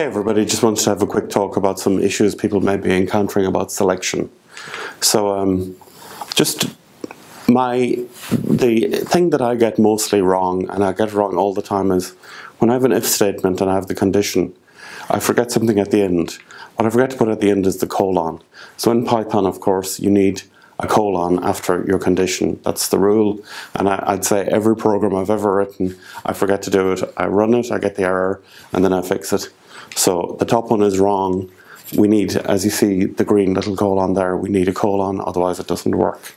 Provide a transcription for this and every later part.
Hey everybody, just wanted to have a quick talk about some issues people may be encountering about selection. So um, just my, the thing that I get mostly wrong, and I get wrong all the time is when I have an if statement and I have the condition, I forget something at the end. What I forget to put at the end is the colon. So in Python, of course, you need a colon after your condition. That's the rule. And I, would say every program I've ever written, I forget to do it. I run it, I get the error, and then I fix it. So the top one is wrong. We need, as you see the green little colon there, we need a colon, otherwise it doesn't work.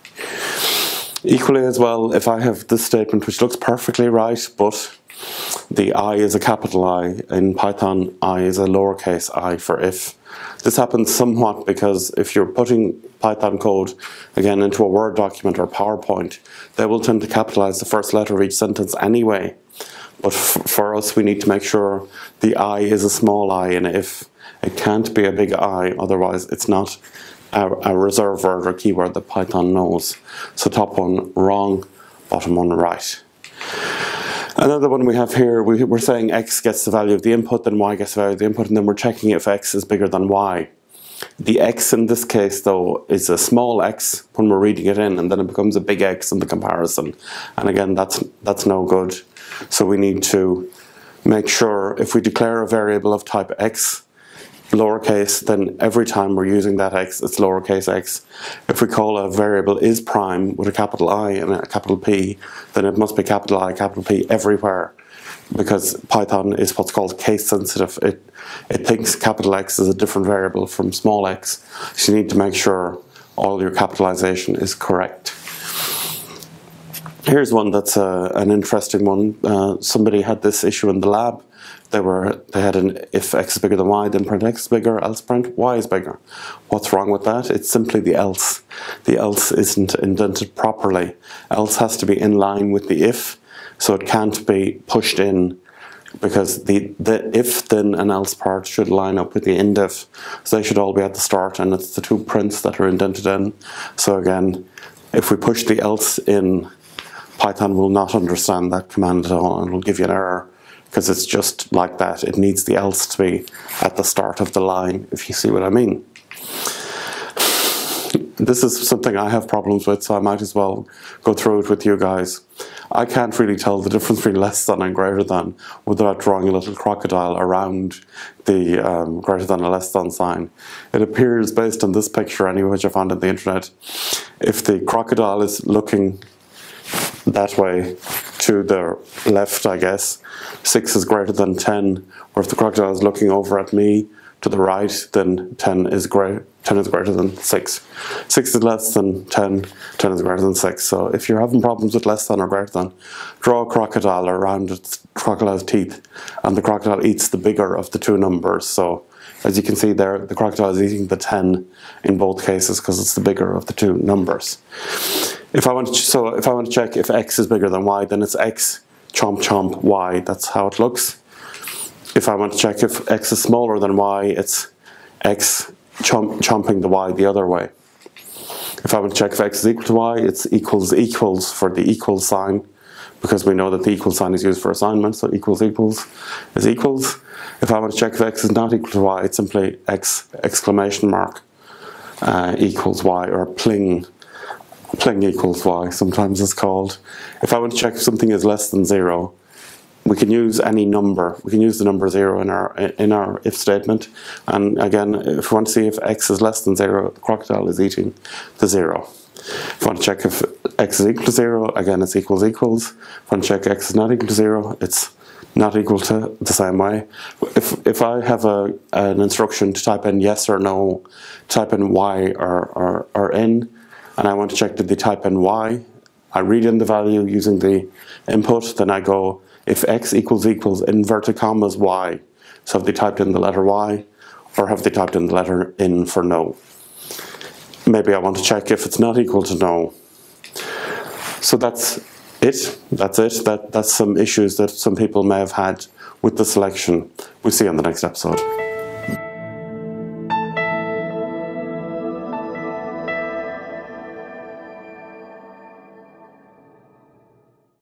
Equally as well, if I have this statement which looks perfectly right, but the I is a capital I. In Python, I is a lowercase i for if. This happens somewhat because if you're putting Python code, again, into a Word document or PowerPoint, they will tend to capitalize the first letter of each sentence anyway. But for us, we need to make sure the I is a small i and if. It can't be a big I, otherwise it's not a, a reserve word or keyword that Python knows. So top one, wrong, bottom one, right. Another one we have here, we, are saying x gets the value of the input, then y gets the value of the input, and then we're checking if x is bigger than y. The x in this case, though, is a small x when we're reading it in, and then it becomes a big x in the comparison. And again, that's, that's no good. So we need to make sure if we declare a variable of type x, lowercase, then every time we're using that x, it's lowercase x. If we call a variable is prime with a capital I and a capital P, then it must be capital I, capital P everywhere because Python is what's called case sensitive. It, it thinks capital X is a different variable from small x, so you need to make sure all your capitalization is correct. Here's one that's uh, an interesting one. Uh, somebody had this issue in the lab they were they had an if x is bigger than y, then print x is bigger, else print y is bigger. What's wrong with that? It's simply the else. The else isn't indented properly. Else has to be in line with the if, so it can't be pushed in because the, the if, then, and else part should line up with the indif. So they should all be at the start and it's the two prints that are indented in. So again, if we push the else in, Python will not understand that command at all and will give you an error because it's just like that. It needs the else to be at the start of the line, if you see what I mean. This is something I have problems with, so I might as well go through it with you guys. I can't really tell the difference between less than and greater than without drawing a little crocodile around the um, greater than or less than sign. It appears, based on this picture anyway, which I found on the internet, if the crocodile is looking that way to the left, I guess. 6 is greater than 10, or if the crocodile is looking over at me to the right, then 10 is, great, 10 is greater than 6. 6 is less than 10, 10 is greater than 6. So if you're having problems with less than or greater than, draw a crocodile around its crocodile's teeth, and the crocodile eats the bigger of the two numbers. So as you can see there, the crocodile is eating the 10 in both cases because it's the bigger of the two numbers. If I want to, so if I want to check if x is bigger than y, then it's x chomp chomp y. That's how it looks. If I want to check if x is smaller than y, it's x chomp, chomping the y the other way. If I want to check if x is equal to y, it's equals equals for the equal sign because we know that the equal sign is used for assignment, so equals equals is equals. If I want to check if x is not equal to y, it's simply x exclamation mark uh, equals y or pling pling equals y sometimes it's called. If I want to check if something is less than zero, we can use any number. We can use the number zero in our in our if statement. And again, if we want to see if x is less than zero, the crocodile is eating the zero. If I want to check if x is equal to zero, again it's equals equals. If I want to check x is not equal to zero, it's not equal to the same way. If, if I have a, an instruction to type in yes or no, type in y or, or, or in, and I want to check that they type in y, I read in the value using the input, then I go if x equals equals inverted commas y. So have they typed in the letter y, or have they typed in the letter in for no? Maybe I want to check if it's not equal to no. So that's it. That's it. That, that's some issues that some people may have had with the selection. We'll see you on the next episode.